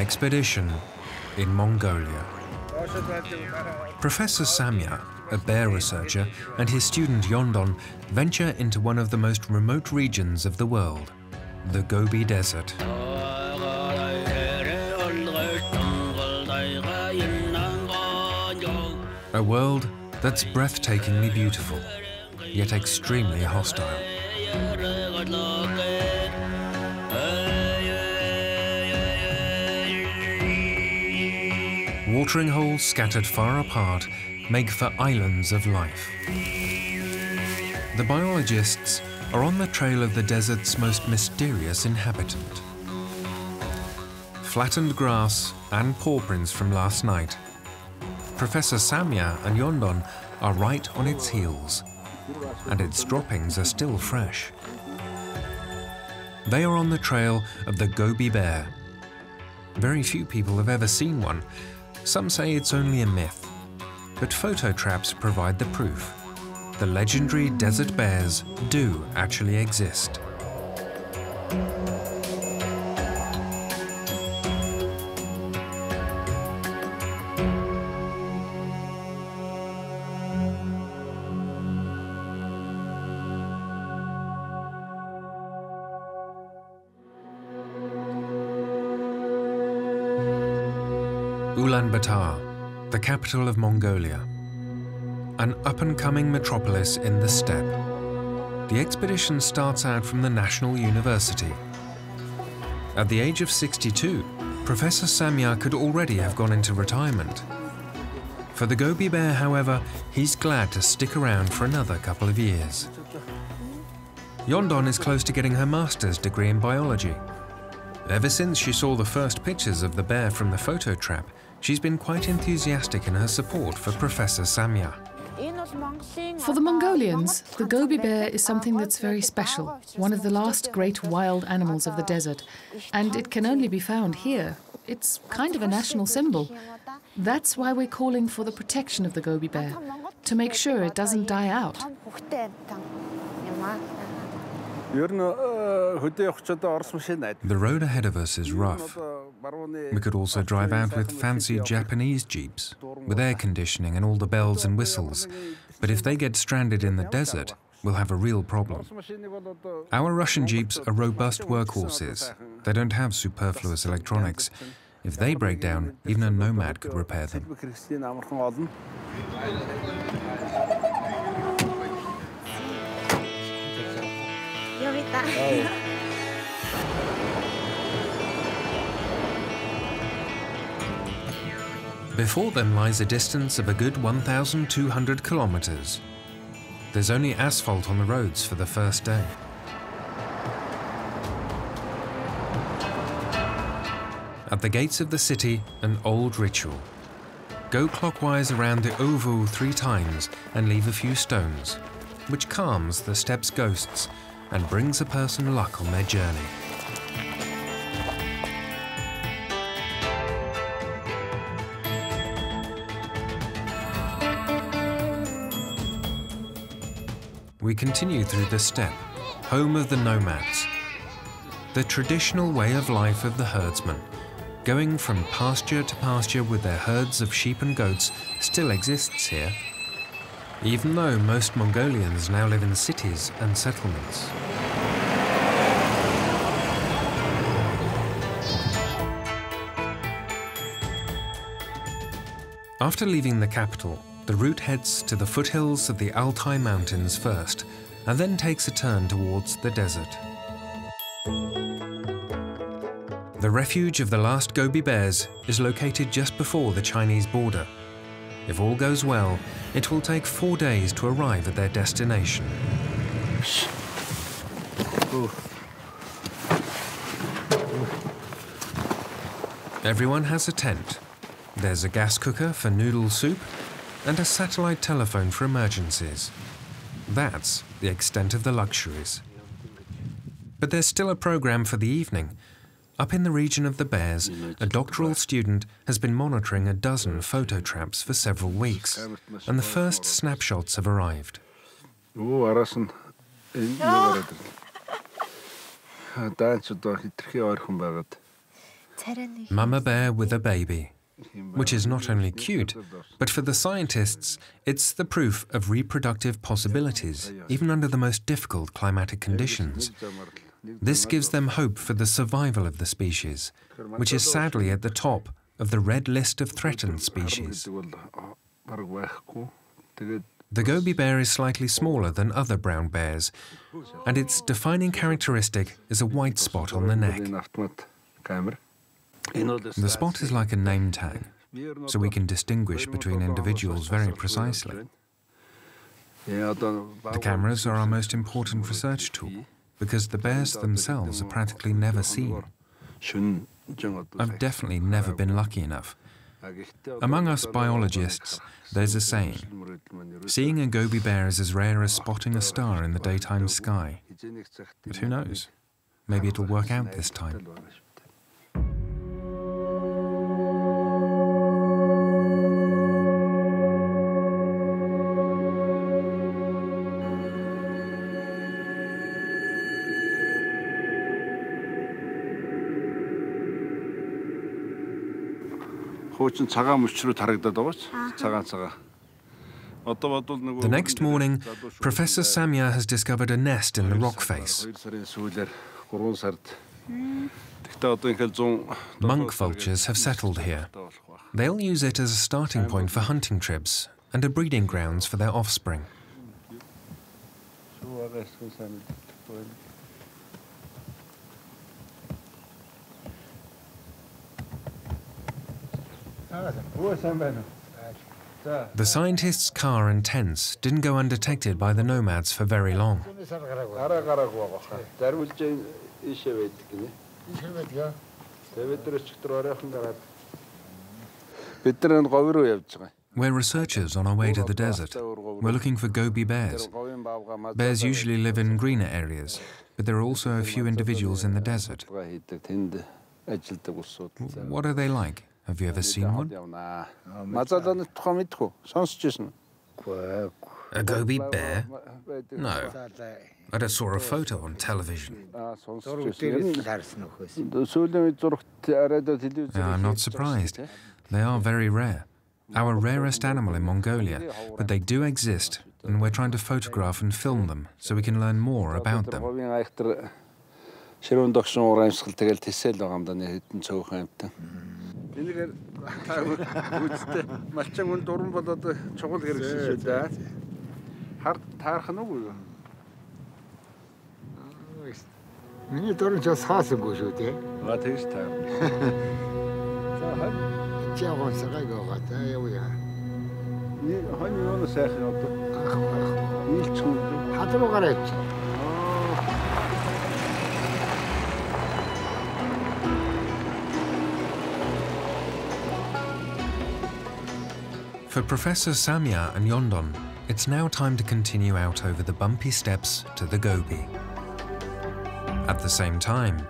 expedition in Mongolia. Professor Samya, a bear researcher, and his student Yondon venture into one of the most remote regions of the world, the Gobi Desert. A world that's breathtakingly beautiful, yet extremely hostile. Watering holes scattered far apart make for islands of life. The biologists are on the trail of the desert's most mysterious inhabitant. Flattened grass and paw prints from last night. Professor Samya and Yondon are right on its heels, and its droppings are still fresh. They are on the trail of the Gobi bear. Very few people have ever seen one. Some say it's only a myth, but photo traps provide the proof. The legendary desert bears do actually exist. Ulaanbaatar, the capital of Mongolia. An up-and-coming metropolis in the steppe. The expedition starts out from the National University. At the age of 62, Professor Samya could already have gone into retirement. For the Gobi bear, however, he's glad to stick around for another couple of years. Yondon is close to getting her master's degree in biology. Ever since she saw the first pictures of the bear from the photo trap, she's been quite enthusiastic in her support for Professor Samya. For the Mongolians, the Gobi bear is something that's very special, one of the last great wild animals of the desert, and it can only be found here. It's kind of a national symbol. That's why we're calling for the protection of the Gobi bear, to make sure it doesn't die out. The road ahead of us is rough. We could also drive out with fancy Japanese jeeps, with air conditioning and all the bells and whistles. But if they get stranded in the desert, we'll have a real problem. Our Russian jeeps are robust workhorses. They don't have superfluous electronics. If they break down, even a nomad could repair them. Before them lies a distance of a good 1,200 kilometers. There's only asphalt on the roads for the first day. At the gates of the city, an old ritual. Go clockwise around the ovoo three times and leave a few stones, which calms the steppe's ghosts and brings a person luck on their journey. We continue through the steppe, home of the nomads. The traditional way of life of the herdsman, going from pasture to pasture with their herds of sheep and goats, still exists here even though most Mongolians now live in cities and settlements. After leaving the capital, the route heads to the foothills of the Altai Mountains first, and then takes a turn towards the desert. The refuge of the last Gobi bears is located just before the Chinese border, if all goes well, it will take four days to arrive at their destination. Everyone has a tent. There's a gas cooker for noodle soup and a satellite telephone for emergencies. That's the extent of the luxuries. But there's still a program for the evening, up in the region of the Bears, a doctoral student has been monitoring a dozen photo traps for several weeks, and the first snapshots have arrived. Mama bear with a baby, which is not only cute, but for the scientists, it's the proof of reproductive possibilities, even under the most difficult climatic conditions. This gives them hope for the survival of the species, which is sadly at the top of the red list of threatened species. The Gobi bear is slightly smaller than other brown bears, and its defining characteristic is a white spot on the neck. The spot is like a name tag, so we can distinguish between individuals very precisely. The cameras are our most important research tool because the bears themselves are practically never seen. I've definitely never been lucky enough. Among us biologists, there's a saying seeing a gobi bear is as rare as spotting a star in the daytime sky. But who knows? Maybe it'll work out this time. The next morning, Professor Samya has discovered a nest in the rock face. Monk vultures have settled here. They'll use it as a starting point for hunting trips and a breeding grounds for their offspring. The scientists' car and tents didn't go undetected by the nomads for very long. We're researchers on our way to the desert. We're looking for gobi bears. Bears usually live in greener areas, but there are also a few individuals in the desert. What are they like? Have you ever seen one? A gobi bear? No. I just saw a photo on television. Yeah, I'm not surprised. They are very rare. Our rarest animal in Mongolia, but they do exist, and we're trying to photograph and film them so we can learn more about them. Энийг үзтээ малчин хүн дуран болоод чухал хэрэгсэн шүү дээ. Хар таарах нь уу? Миний дуран ч бас хаасангүй шүү дээ. Аа тэгж таар. За хань чааван сагай гоо та яваа. Ни хань юу сайхан одоо. Ах ах. Нийлчихүн. Хадруугаараа явчих. For Professor Samya and Yondon, it's now time to continue out over the bumpy steppes to the Gobi. At the same time,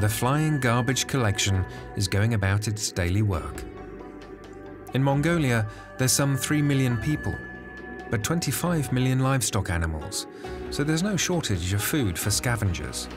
the flying garbage collection is going about its daily work. In Mongolia, there's some 3 million people, but 25 million livestock animals, so there's no shortage of food for scavengers.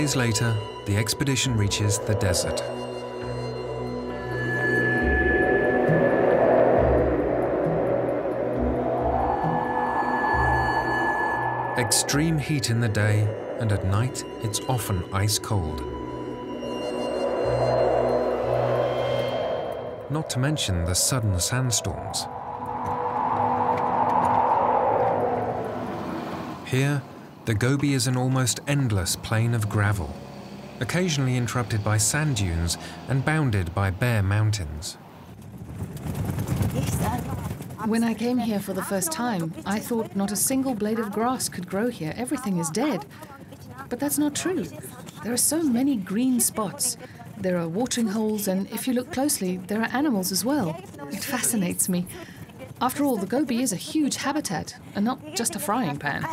Days later, the expedition reaches the desert. Extreme heat in the day, and at night it's often ice cold. Not to mention the sudden sandstorms. Here, the Gobi is an almost endless plain of gravel, occasionally interrupted by sand dunes and bounded by bare mountains. When I came here for the first time, I thought not a single blade of grass could grow here. Everything is dead. But that's not true. There are so many green spots. There are watering holes, and if you look closely, there are animals as well. It fascinates me. After all, the Gobi is a huge habitat and not just a frying pan.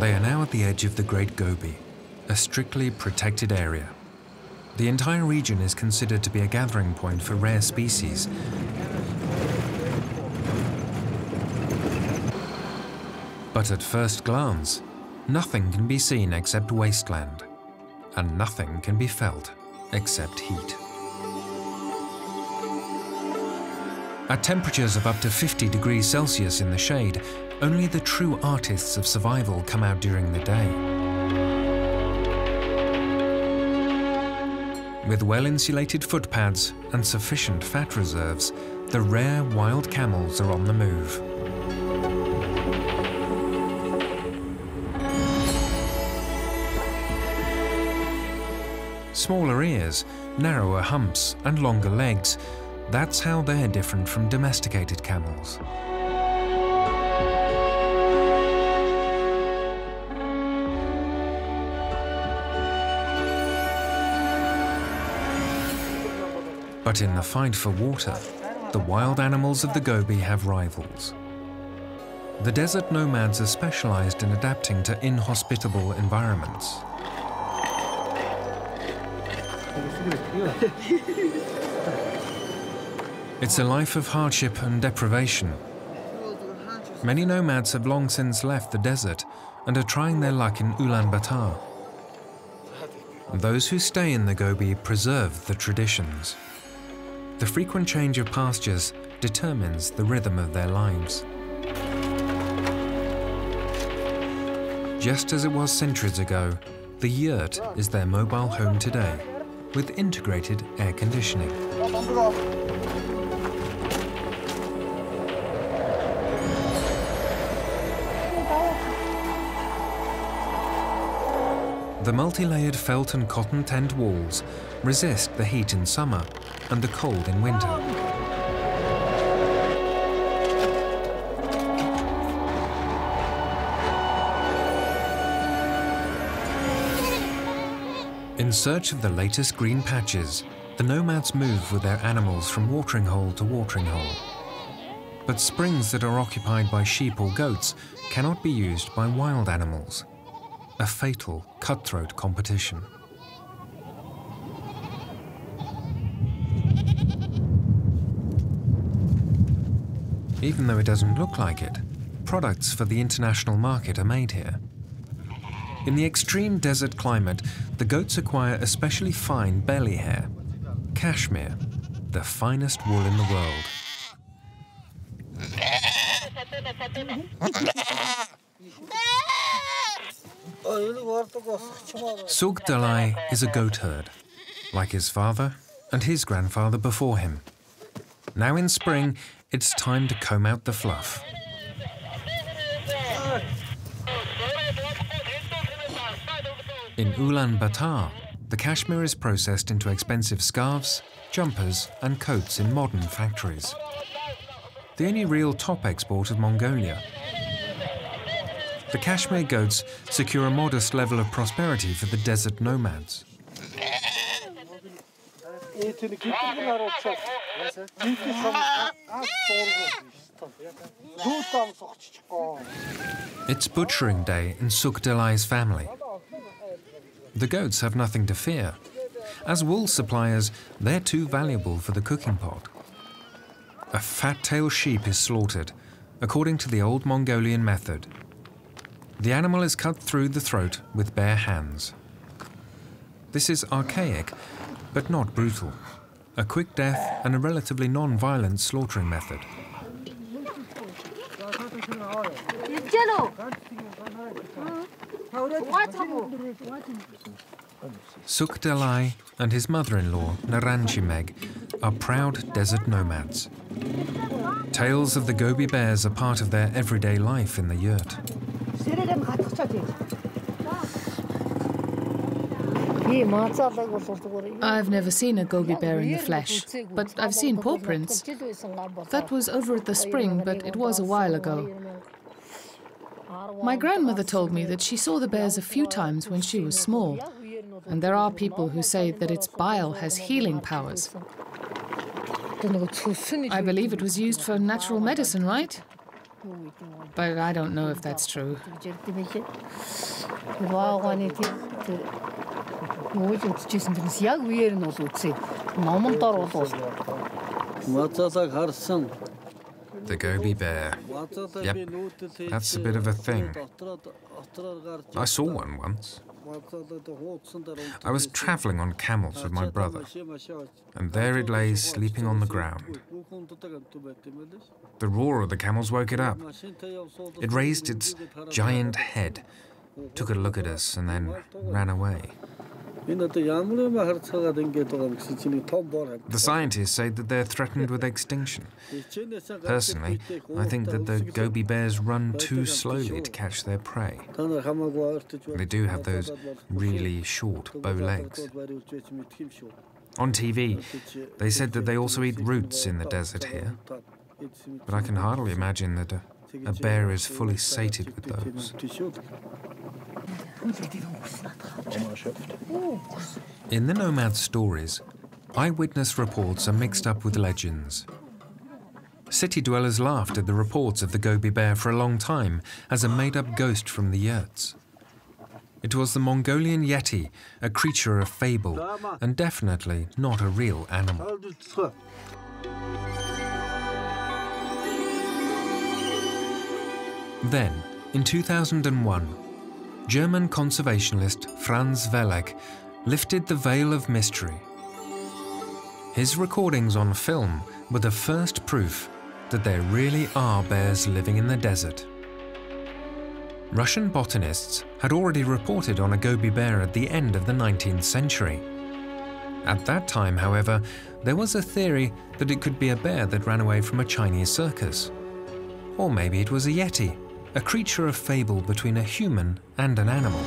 They are now at the edge of the Great Gobi, a strictly protected area. The entire region is considered to be a gathering point for rare species. But at first glance, nothing can be seen except wasteland, and nothing can be felt except heat. At temperatures of up to 50 degrees Celsius in the shade, only the true artists of survival come out during the day. With well-insulated footpads and sufficient fat reserves, the rare wild camels are on the move. Smaller ears, narrower humps and longer legs, that's how they're different from domesticated camels. But in the fight for water, the wild animals of the Gobi have rivals. The desert nomads are specialized in adapting to inhospitable environments. It's a life of hardship and deprivation. Many nomads have long since left the desert and are trying their luck in Ulaanbaatar. Those who stay in the Gobi preserve the traditions. The frequent change of pastures determines the rhythm of their lives. Just as it was centuries ago, the yurt is their mobile home today, with integrated air conditioning. The multi-layered felt and cotton tent walls resist the heat in summer and the cold in winter. In search of the latest green patches, the nomads move with their animals from watering hole to watering hole. But springs that are occupied by sheep or goats cannot be used by wild animals. A fatal, cutthroat competition. Even though it doesn't look like it, products for the international market are made here. In the extreme desert climate, the goats acquire especially fine belly hair, cashmere, the finest wool in the world. Sug Dalai is a goat herd, like his father and his grandfather before him. Now in spring, it's time to comb out the fluff. In Ulaanbaatar, the cashmere is processed into expensive scarves, jumpers and coats in modern factories. The only real top export of Mongolia. The cashmere goats secure a modest level of prosperity for the desert nomads. It's butchering day in Sukdalai's family. The goats have nothing to fear. As wool suppliers, they're too valuable for the cooking pot. A fat-tailed sheep is slaughtered, according to the old Mongolian method. The animal is cut through the throat with bare hands. This is archaic but not brutal. A quick death and a relatively non-violent slaughtering method. Suk Dalai and his mother-in-law, Naranchimeg, are proud desert nomads. Tales of the Gobi bears are part of their everyday life in the yurt. I've never seen a Gobi bear in the flesh, but I've seen paw prints. That was over at the spring, but it was a while ago. My grandmother told me that she saw the bears a few times when she was small, and there are people who say that its bile has healing powers. I believe it was used for natural medicine, right? But I don't know if that's true. The Gobi bear. Yep, that's a bit of a thing. I saw one once. I was travelling on camels with my brother, and there it lay sleeping on the ground. The roar of the camels woke it up. It raised its giant head, took a look at us, and then ran away. The scientists say that they're threatened with extinction. Personally, I think that the Gobi bears run too slowly to catch their prey. They do have those really short bow legs. On TV, they said that they also eat roots in the desert here. But I can hardly imagine that a, a bear is fully sated with those. In the nomad stories, eyewitness reports are mixed up with legends. City dwellers laughed at the reports of the Gobi bear for a long time as a made-up ghost from the yurts. It was the Mongolian Yeti, a creature of fable, and definitely not a real animal. Then, in 2001, German conservationist Franz Welek lifted the veil of mystery. His recordings on film were the first proof that there really are bears living in the desert. Russian botanists had already reported on a Gobi bear at the end of the 19th century. At that time, however, there was a theory that it could be a bear that ran away from a Chinese circus. Or maybe it was a yeti, a creature of fable between a human and an animal.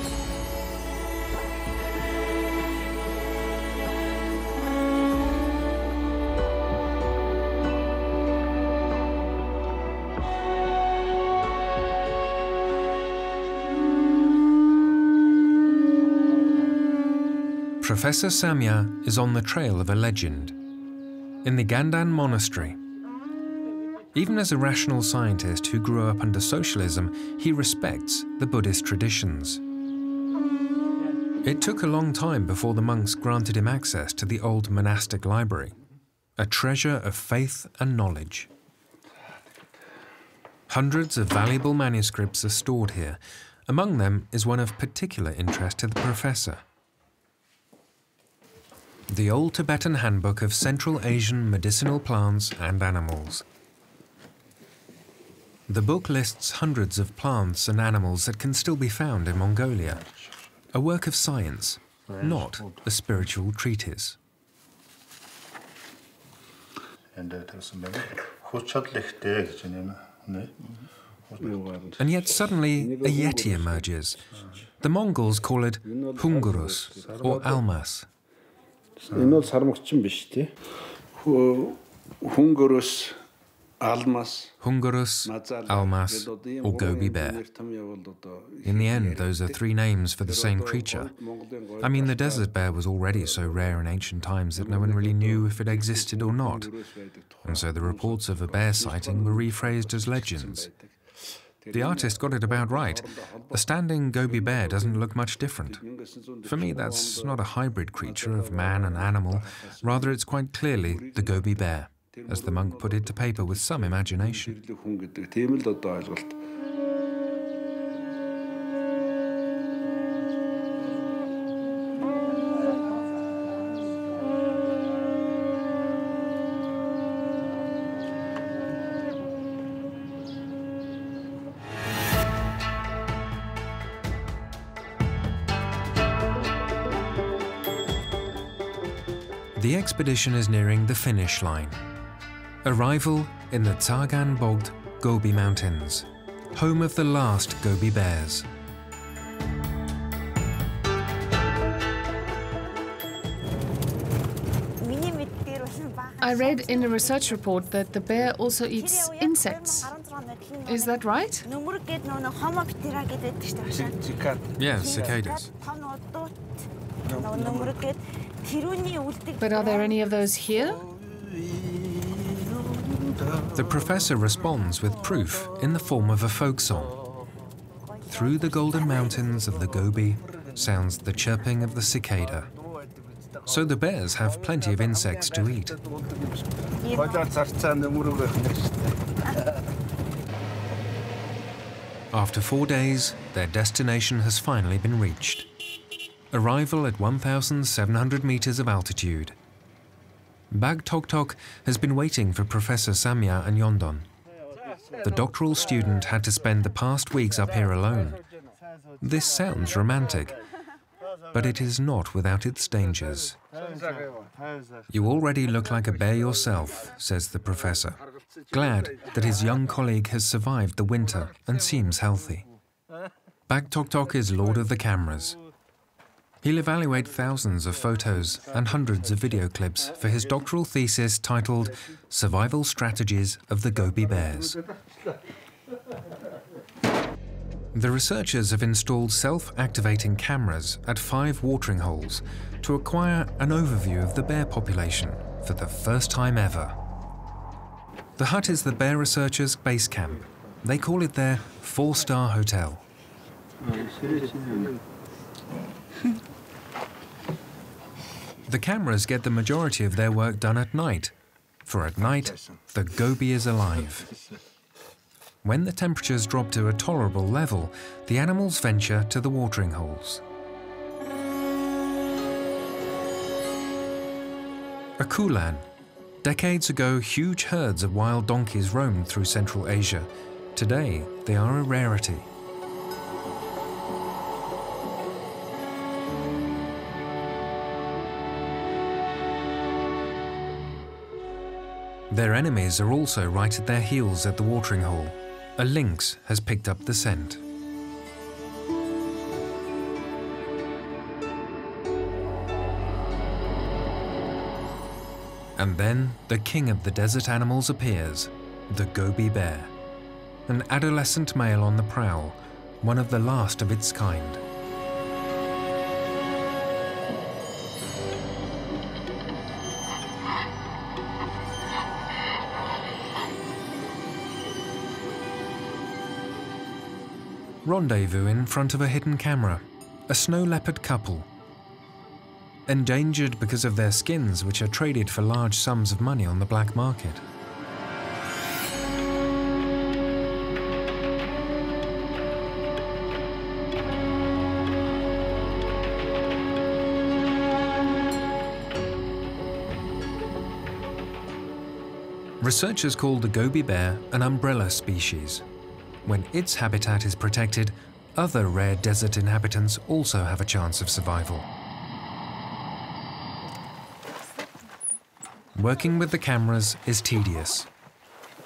Professor Samya is on the trail of a legend. In the Gandan Monastery, even as a rational scientist who grew up under socialism, he respects the Buddhist traditions. It took a long time before the monks granted him access to the old monastic library, a treasure of faith and knowledge. Hundreds of valuable manuscripts are stored here. Among them is one of particular interest to the professor. The Old Tibetan Handbook of Central Asian Medicinal Plants and Animals. The book lists hundreds of plants and animals that can still be found in Mongolia. A work of science, not a spiritual treatise. And yet suddenly a yeti emerges. The Mongols call it hungurus or almas. Hungurus Hungurus, Almas, or Gobi bear. In the end, those are three names for the same creature. I mean, the desert bear was already so rare in ancient times that no one really knew if it existed or not. And so the reports of a bear sighting were rephrased as legends. The artist got it about right. A standing Gobi bear doesn't look much different. For me, that's not a hybrid creature of man and animal, rather, it's quite clearly the Gobi bear as the monk put it to paper with some imagination. The expedition is nearing the finish line. Arrival in the Tsagan Bogd Gobi Mountains, home of the last Gobi bears. I I read in a research report that the bear also eats insects. Is that right? Yes, cicadas. But are there any of those here? The professor responds with proof in the form of a folk song. Through the golden mountains of the Gobi sounds the chirping of the cicada. So the bears have plenty of insects to eat. After four days, their destination has finally been reached. Arrival at 1,700 meters of altitude. Bag Tok Tok has been waiting for Professor Samya and Yondon. The doctoral student had to spend the past weeks up here alone. This sounds romantic, but it is not without its dangers. You already look like a bear yourself, says the professor, glad that his young colleague has survived the winter and seems healthy. Bag Tok Tok is lord of the cameras. He'll evaluate thousands of photos and hundreds of video clips for his doctoral thesis titled Survival Strategies of the Gobi Bears. The researchers have installed self-activating cameras at five watering holes to acquire an overview of the bear population for the first time ever. The hut is the bear researchers' base camp. They call it their four-star hotel. The cameras get the majority of their work done at night, for at night, the Gobi is alive. When the temperatures drop to a tolerable level, the animals venture to the watering holes. A kulan. Decades ago, huge herds of wild donkeys roamed through Central Asia. Today, they are a rarity. Their enemies are also right at their heels at the watering hole. A lynx has picked up the scent. And then the king of the desert animals appears, the Gobi bear. An adolescent male on the prowl, one of the last of its kind. Rendezvous in front of a hidden camera. A snow leopard couple. Endangered because of their skins, which are traded for large sums of money on the black market. Researchers call the Gobi bear an umbrella species. When its habitat is protected, other rare desert inhabitants also have a chance of survival. Working with the cameras is tedious.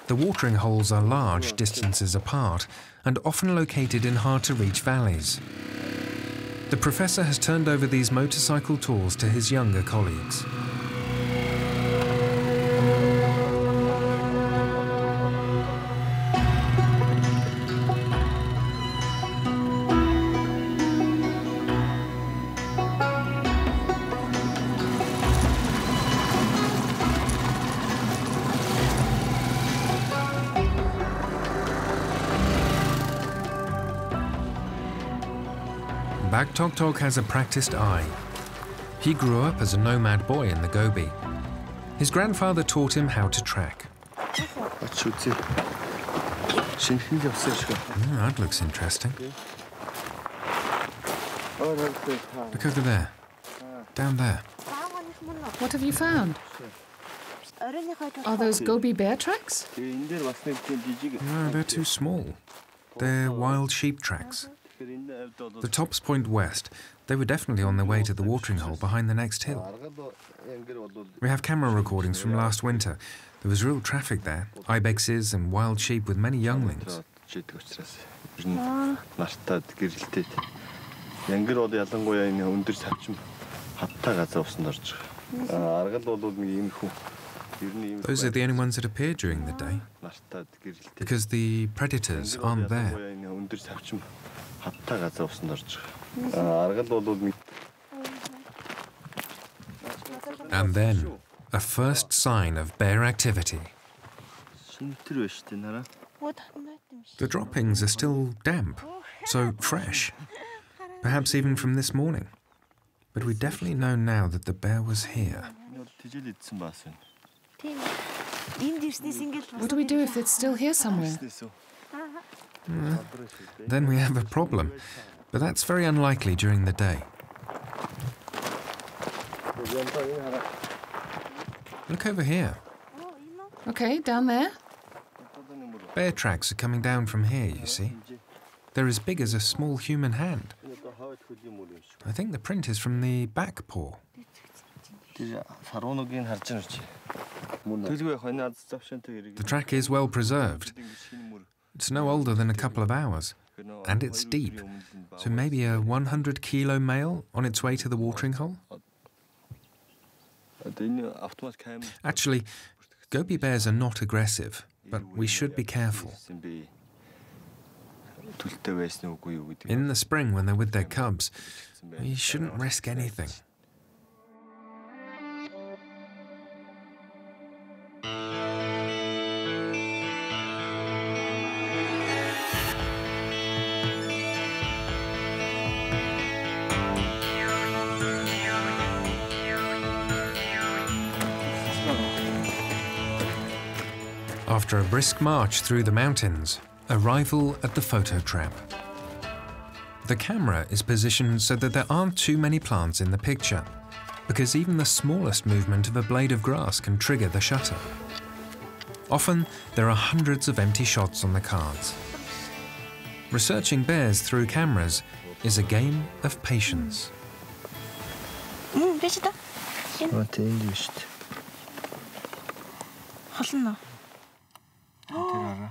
The watering holes are large distances apart and often located in hard-to-reach valleys. The professor has turned over these motorcycle tours to his younger colleagues. Bag Tok Tok has a practiced eye. He grew up as a nomad boy in the Gobi. His grandfather taught him how to track. Oh, that looks interesting. Look over there. Down there. What have you found? Are those Gobi bear tracks? No, they're too small. They're wild sheep tracks. The tops point west. They were definitely on their way to the watering hole behind the next hill. We have camera recordings from last winter. There was real traffic there ibexes and wild sheep with many younglings. Those are the only ones that appear during the day because the predators aren't there. And then, a first sign of bear activity. The droppings are still damp, so fresh. Perhaps even from this morning. But we definitely know now that the bear was here. What do we do if it's still here somewhere? Uh, then we have a problem. But that's very unlikely during the day. Look over here. Okay, down there. Bear tracks are coming down from here, you see. They're as big as a small human hand. I think the print is from the back paw. The track is well preserved. It's no older than a couple of hours, and it's deep, so maybe a 100 kilo male on its way to the watering hole? Actually, Gobi bears are not aggressive, but we should be careful. In the spring, when they're with their cubs, we shouldn't risk anything. After a brisk march through the mountains, arrival at the photo trap. The camera is positioned so that there aren't too many plants in the picture, because even the smallest movement of a blade of grass can trigger the shutter. Often, there are hundreds of empty shots on the cards. Researching bears through cameras is a game of patience. Mm,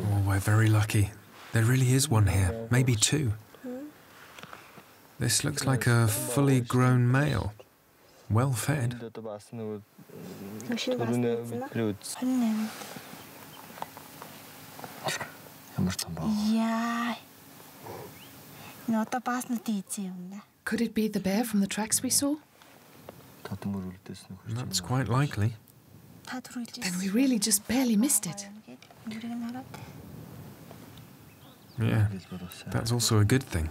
Oh, we're very lucky. There really is one here, maybe two. This looks like a fully grown male. Well fed. Could it be the bear from the tracks we saw? That's quite likely. Then we really just barely missed it. Yeah, that's also a good thing.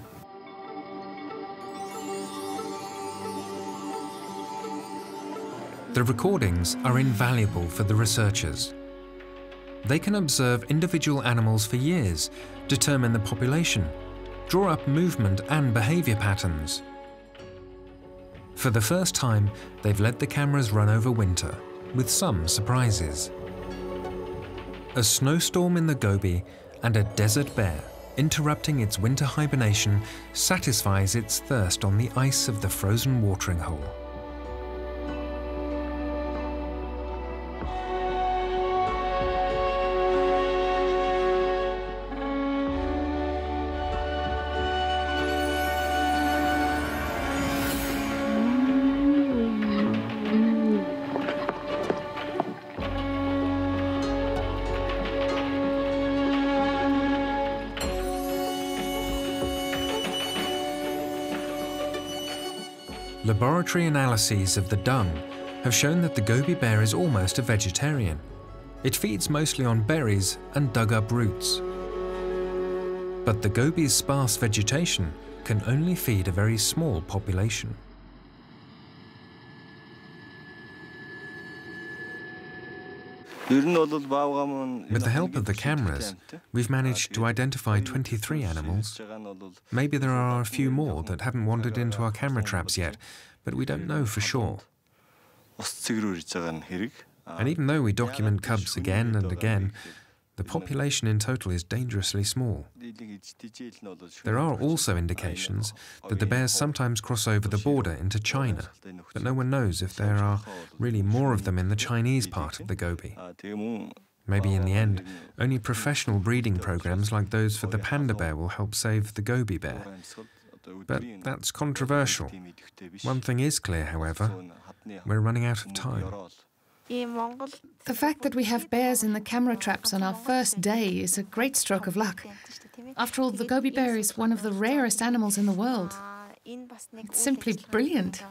The recordings are invaluable for the researchers. They can observe individual animals for years, determine the population, draw up movement and behavior patterns. For the first time, they've let the cameras run over winter, with some surprises. A snowstorm in the Gobi and a desert bear interrupting its winter hibernation satisfies its thirst on the ice of the frozen watering hole. Laboratory analyses of the dung have shown that the Gobi bear is almost a vegetarian. It feeds mostly on berries and dug-up roots. But the Gobi's sparse vegetation can only feed a very small population. With the help of the cameras, we've managed to identify 23 animals. Maybe there are a few more that haven't wandered into our camera traps yet, but we don't know for sure. And even though we document cubs again and again, the population in total is dangerously small. There are also indications that the bears sometimes cross over the border into China, but no one knows if there are really more of them in the Chinese part of the Gobi. Maybe in the end, only professional breeding programs like those for the panda bear will help save the Gobi bear. But that's controversial. One thing is clear, however we're running out of time. The fact that we have bears in the camera traps on our first day is a great stroke of luck. After all, the Gobi bear is one of the rarest animals in the world. It's simply brilliant.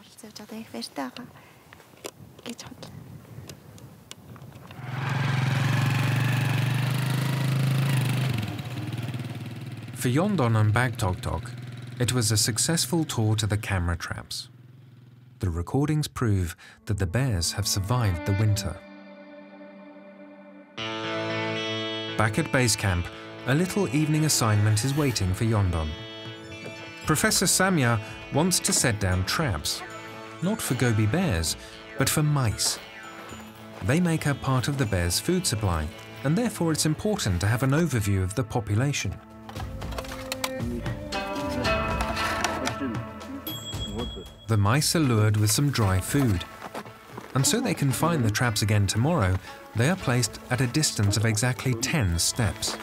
For Yondon and Bagtoktok, it was a successful tour to the camera traps. The recordings prove that the bears have survived the winter. Back at base camp, a little evening assignment is waiting for Yondon. Professor Samya wants to set down traps, not for Gobi bears, but for mice. They make up part of the bear's food supply, and therefore it's important to have an overview of the population. The mice are lured with some dry food. And so they can find the traps again tomorrow, they are placed at a distance of exactly 10 steps.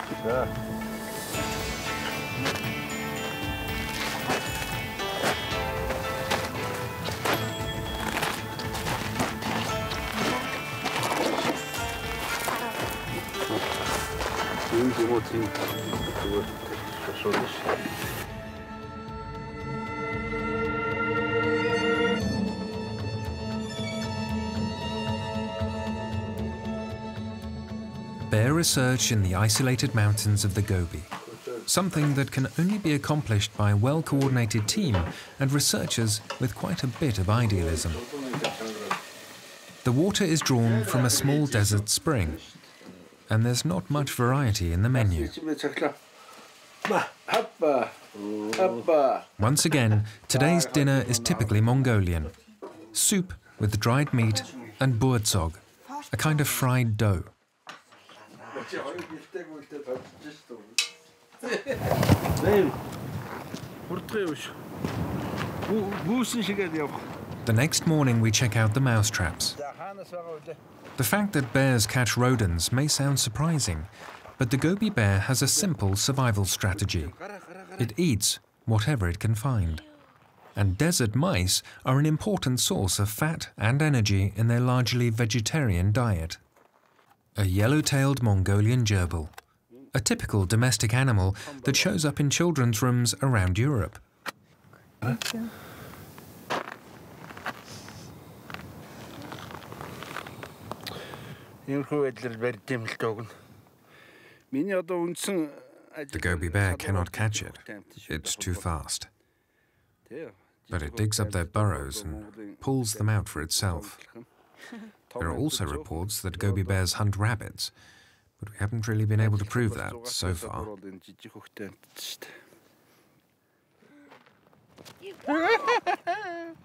Research in the isolated mountains of the Gobi, something that can only be accomplished by a well-coordinated team and researchers with quite a bit of idealism. The water is drawn from a small desert spring, and there's not much variety in the menu. Once again, today's dinner is typically Mongolian. Soup with dried meat and buurtzog, a kind of fried dough. The next morning we check out the mouse traps. The fact that bears catch rodents may sound surprising, but the Gobi bear has a simple survival strategy. It eats whatever it can find. And desert mice are an important source of fat and energy in their largely vegetarian diet. A yellow-tailed Mongolian gerbil, a typical domestic animal that shows up in children's rooms around Europe. The Gobi bear cannot catch it. It's too fast. But it digs up their burrows and pulls them out for itself. There are also reports that Gobi bears hunt rabbits, but we haven't really been able to prove that so far.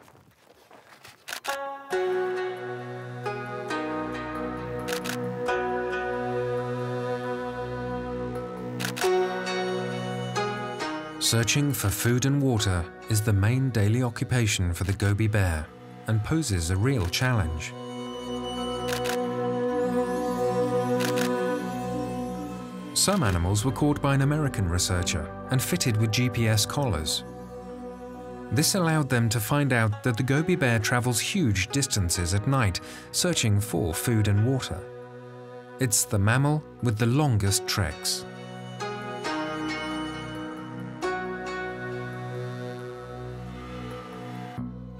Searching for food and water is the main daily occupation for the Gobi bear and poses a real challenge. Some animals were caught by an American researcher and fitted with GPS collars. This allowed them to find out that the Gobi bear travels huge distances at night, searching for food and water. It's the mammal with the longest treks.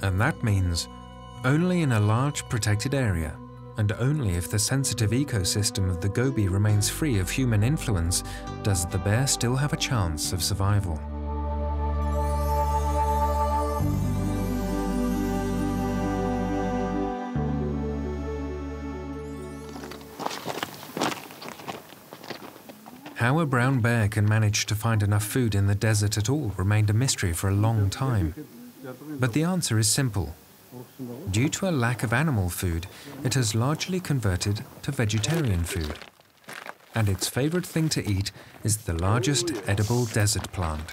And that means only in a large protected area and only if the sensitive ecosystem of the Gobi remains free of human influence does the bear still have a chance of survival. How a brown bear can manage to find enough food in the desert at all remained a mystery for a long time. But the answer is simple. Due to a lack of animal food, it has largely converted to vegetarian food. And its favorite thing to eat is the largest edible desert plant.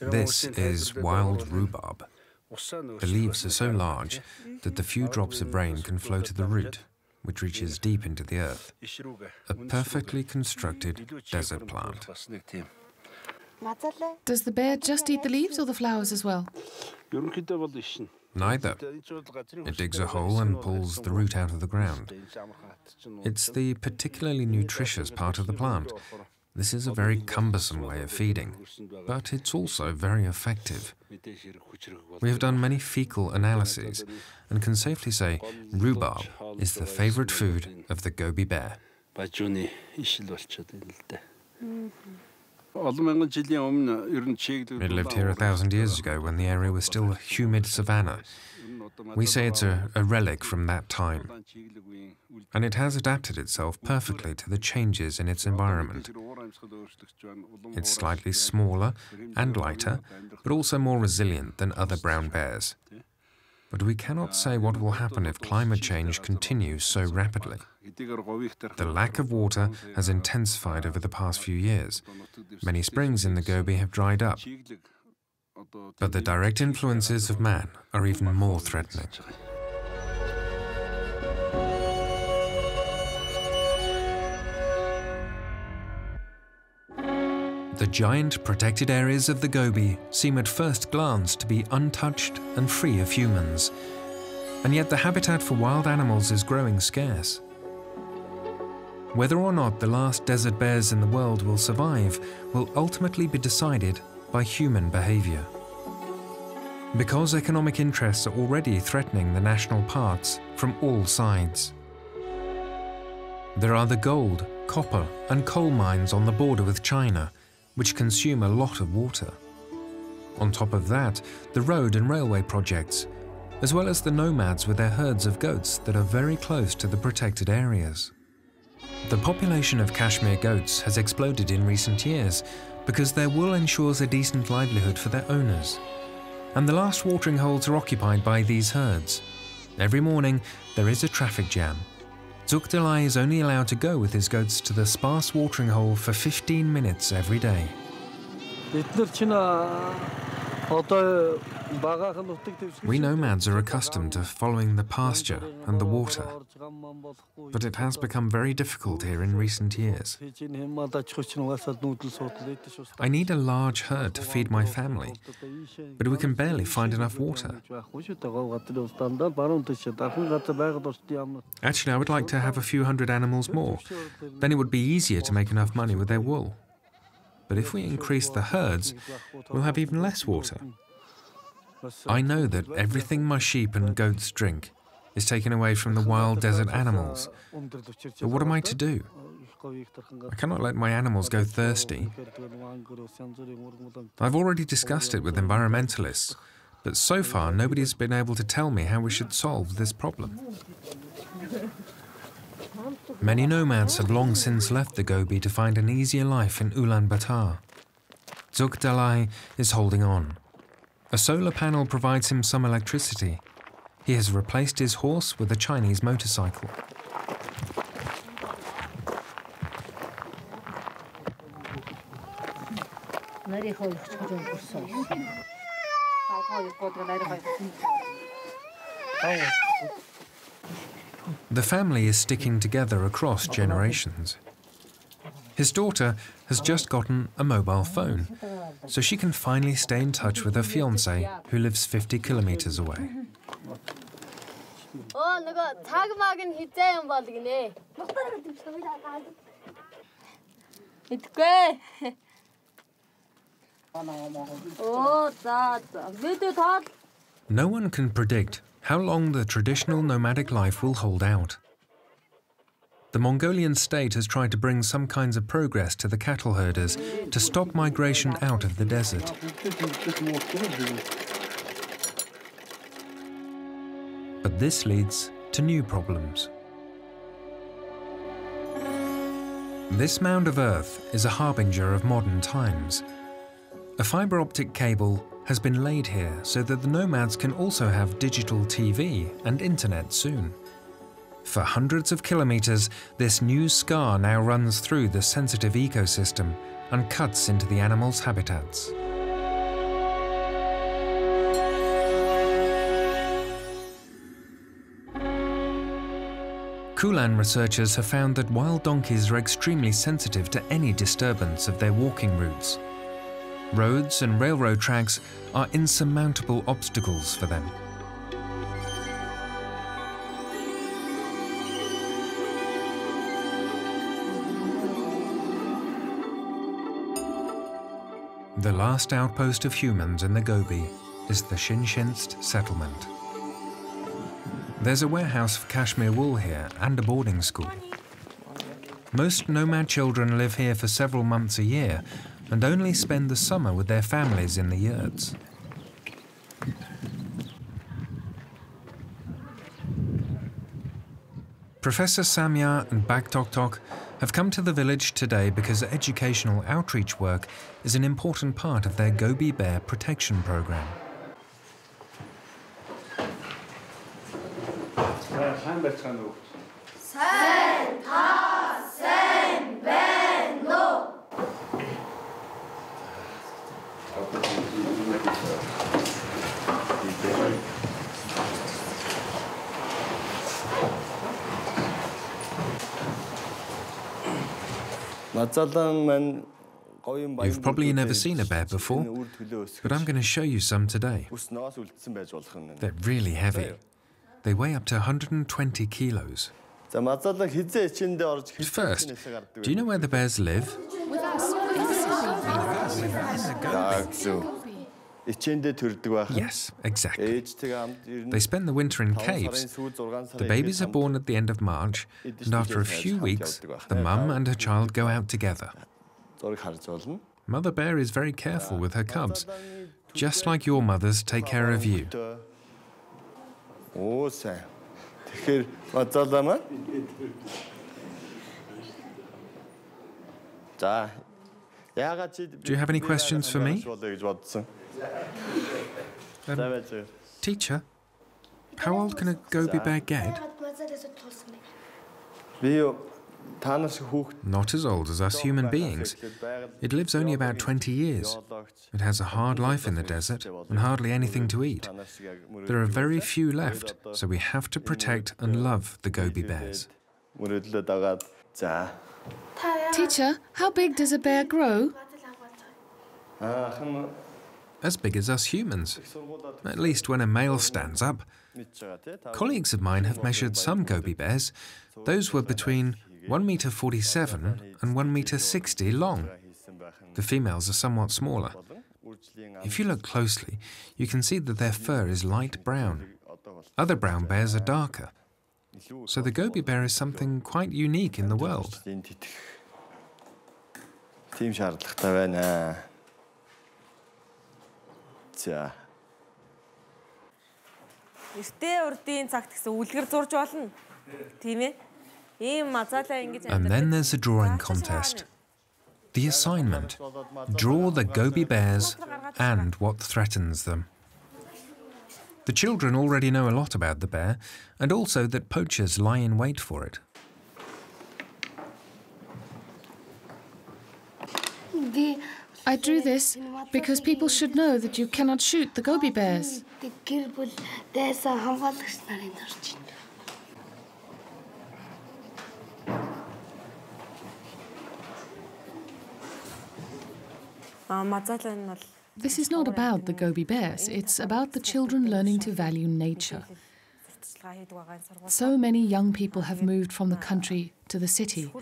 This is wild rhubarb. The leaves are so large that the few drops of rain can flow to the root, which reaches deep into the earth. A perfectly constructed desert plant. Does the bear just eat the leaves or the flowers as well? Neither. It digs a hole and pulls the root out of the ground. It's the particularly nutritious part of the plant. This is a very cumbersome way of feeding, but it's also very effective. We have done many fecal analyses and can safely say rhubarb is the favorite food of the Gobi bear. Mm-hmm. It lived here a thousand years ago when the area was still a humid savanna. We say it's a, a, relic from that time. And it has adapted itself perfectly to the changes in its environment. It's slightly smaller and lighter, but also more resilient than other brown bears. But we cannot say what will happen if climate change continues so rapidly. The lack of water has intensified over the past few years. Many springs in the Gobi have dried up. But the direct influences of man are even more threatening. The giant protected areas of the Gobi seem at first glance to be untouched and free of humans. And yet the habitat for wild animals is growing scarce. Whether or not the last desert bears in the world will survive will ultimately be decided by human behavior. Because economic interests are already threatening the national parks from all sides. There are the gold, copper and coal mines on the border with China, which consume a lot of water. On top of that, the road and railway projects, as well as the nomads with their herds of goats that are very close to the protected areas. The population of cashmere goats has exploded in recent years because their wool ensures a decent livelihood for their owners. And the last watering holes are occupied by these herds. Every morning, there is a traffic jam Zukdalai is only allowed to go with his goats to the sparse watering hole for 15 minutes every day. We nomads are accustomed to following the pasture and the water, but it has become very difficult here in recent years. I need a large herd to feed my family, but we can barely find enough water. Actually, I would like to have a few hundred animals more. Then it would be easier to make enough money with their wool. But if we increase the herds, we'll have even less water. I know that everything my sheep and goats drink is taken away from the wild desert animals. But what am I to do? I cannot let my animals go thirsty. I've already discussed it with environmentalists, but so far nobody has been able to tell me how we should solve this problem. Many nomads have long since left the Gobi to find an easier life in Ulaanbaatar. Zuk Dalai is holding on. A solar panel provides him some electricity. He has replaced his horse with a Chinese motorcycle. The family is sticking together across generations. His daughter has just gotten a mobile phone, so she can finally stay in touch with her fiance, who lives 50 kilometers away. No one can predict how long the traditional nomadic life will hold out. The Mongolian state has tried to bring some kinds of progress to the cattle herders to stop migration out of the desert. But this leads to new problems. This mound of earth is a harbinger of modern times. A fibre optic cable has been laid here so that the nomads can also have digital TV and internet soon. For hundreds of kilometers, this new scar now runs through the sensitive ecosystem and cuts into the animals' habitats. Kulan researchers have found that wild donkeys are extremely sensitive to any disturbance of their walking routes, Roads and railroad tracks are insurmountable obstacles for them. The last outpost of humans in the Gobi is the Shinejinst settlement. There's a warehouse for cashmere wool here and a boarding school. Most nomad children live here for several months a year and only spend the summer with their families in the yurts. Professor Samya and Bak Tok Tok have come to the village today because educational outreach work is an important part of their Gobi bear protection program. You've probably never seen a bear before, but I'm going to show you some today. They're really heavy. They weigh up to 120 kilos. First, do you know where the bears live? With us. Yes, exactly. They spend the winter in caves. The babies are born at the end of March, and after a few weeks, the mum and her child go out together. Mother bear is very careful with her cubs, just like your mothers take care of you. Do you have any questions for me? Um, teacher, how old can a Gobi bear get? Not as old as us human beings. It lives only about 20 years. It has a hard life in the desert and hardly anything to eat. There are very few left, so we have to protect and love the Gobi bears. Teacher, how big does a bear grow? As big as us humans, at least when a male stands up. Colleagues of mine have measured some Gobi bears. Those were between 1 meter 47 and 1 meter 60 long. The females are somewhat smaller. If you look closely, you can see that their fur is light brown. Other brown bears are darker. So the Gobi bear is something quite unique in the world. Тийм шаардлагатай байна. За. Эртээ урдын цагт гэсэн үлгэр зурж болно. Тийм ээ. And then there's a drawing contest. The assignment draw the Gobi bears and what threatens them. The children already know a lot about the bear and also that poachers lie in wait for it. I drew this because people should know that you cannot shoot the Gobi bears. This is not about the Gobi bears, it's about the children learning to value nature. So many young people have moved from the country to the city.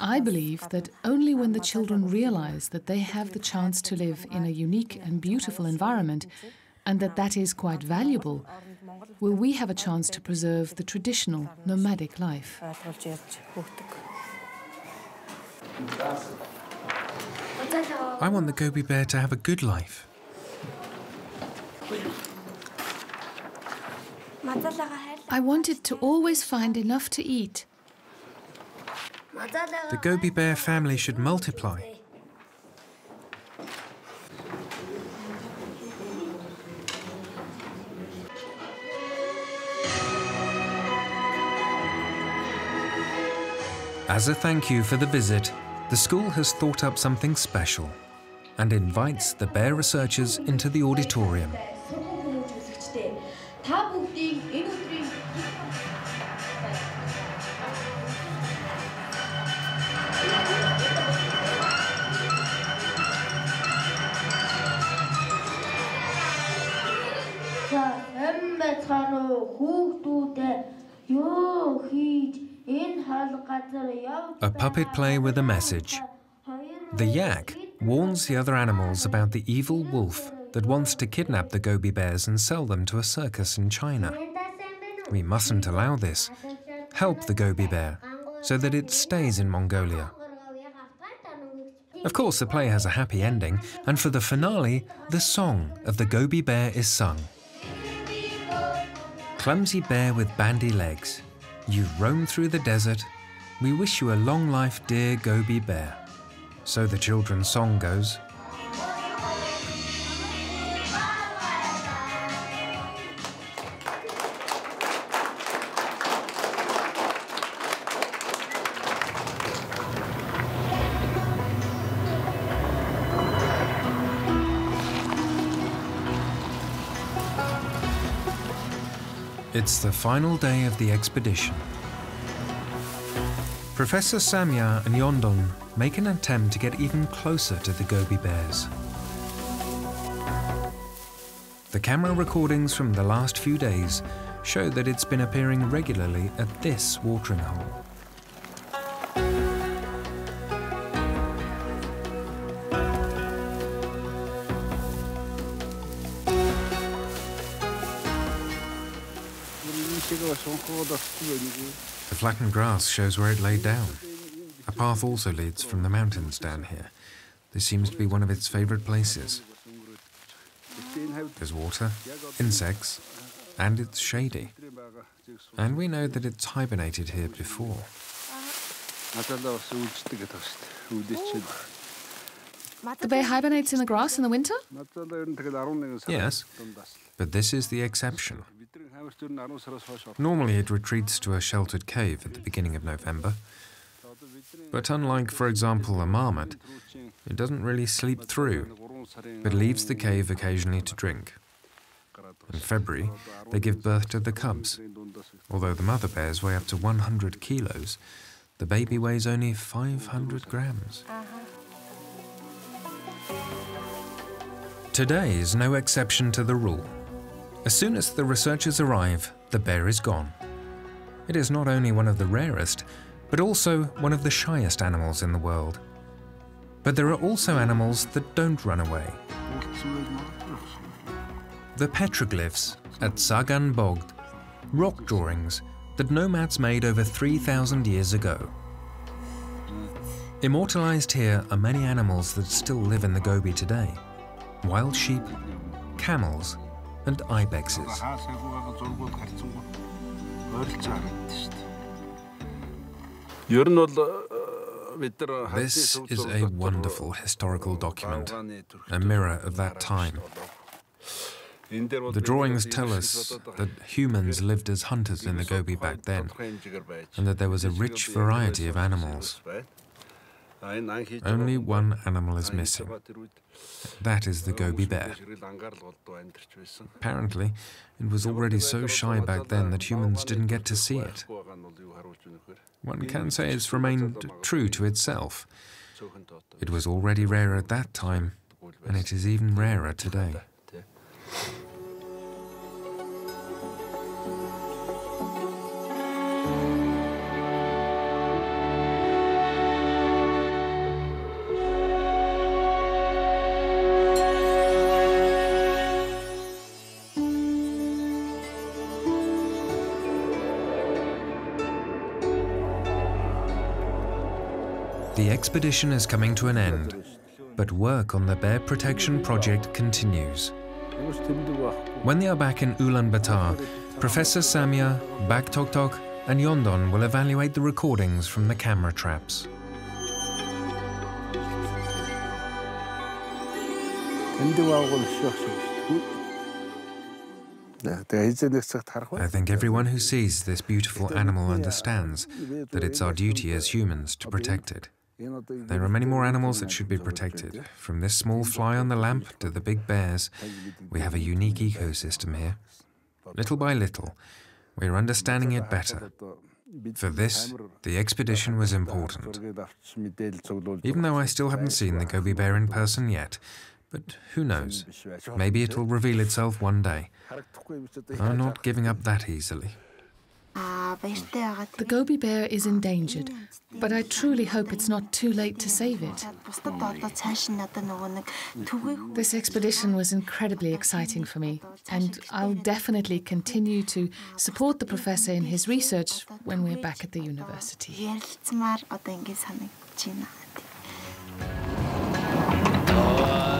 I believe that only when the children realize that they have the chance to live in a unique and beautiful environment, and that that is quite valuable, will we have a chance to preserve the traditional nomadic life. I want the Gobi bear to have a good life. I wanted to always find enough to eat. The Gobi bear family should multiply. As a thank you for the visit, the school has thought up something special and invites the bear researchers into the auditorium. Puppet play with a message. The yak warns the other animals about the evil wolf that wants to kidnap the Gobi bears and sell them to a circus in China. We mustn't allow this. Help the Gobi bear so that it stays in Mongolia. Of course, the play has a happy ending, and for the finale, the song of the Gobi bear is sung. Clumsy bear with bandy legs, you roam through the desert. We wish you a long life, dear Gobi bear. So the children's song goes. It's the final day of the expedition. Professor Samya and Yondon make an attempt to get even closer to the Gobi bears. The camera recordings from the last few days show that it's been appearing regularly at this watering hole. The flattened grass shows where it laid down. A path also leads from the mountains down here. This seems to be one of its favourite places. There's water, insects, and it's shady. And we know that it's hibernated here before. The bear hibernates in the grass in the winter? Yes, but this is the exception. Normally it retreats to a sheltered cave at the beginning of November. But unlike, for example, a marmot, it doesn't really sleep through, but leaves the cave occasionally to drink. In February, they give birth to the cubs. Although the mother bears weigh up to 100 kilos, the baby weighs only 500 grams. Uh-huh. Today is no exception to the rule. As soon as the researchers arrive, the bear is gone. It is not only one of the rarest, but also one of the shyest animals in the world. But there are also animals that don't run away. The petroglyphs at Sagan Bogd, rock drawings that nomads made over 3,000 years ago. Immortalized here are many animals that still live in the Gobi today. Wild sheep, camels, and ibexes. This is a wonderful historical document, a mirror of that time. The drawings tell us that humans lived as hunters in the Gobi back then, and that there was a rich variety of animals. Only one animal is missing. That is the Gobi bear. Apparently, it was already so shy back then that humans didn't get to see it. One can say it's remained true to itself. It was already rare at that time, and it is even rarer today. The expedition is coming to an end, but work on the bear protection project continues. When they are back in Ulaanbaatar, Professor Samya, Baktoktok, and Yondon will evaluate the recordings from the camera traps. I think everyone who sees this beautiful animal understands that it's our duty as humans to protect it. There are many more animals that should be protected. From this small fly on the lamp to the big bears, we have a unique ecosystem here. Little by little, we are understanding it better. For this, the expedition was important. Even though I still haven't seen the Gobi bear in person yet, but who knows? Maybe it will reveal itself one day. I'm not giving up that easily. The Gobi bear is endangered, but I truly hope it's not too late to save it. This expedition was incredibly exciting for me, and I'll definitely continue to support the professor in his research when we're back at the university. Oh.